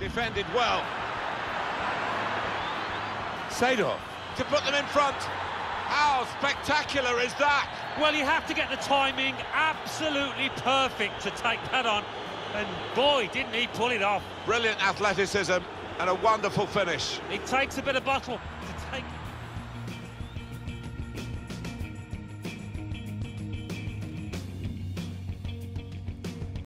Defended well. Sadov to put them in front. How spectacular is that? Well, you have to get the timing absolutely perfect to take that on. And boy, didn't he pull it off. Brilliant athleticism and a wonderful finish. It takes a bit of bottle.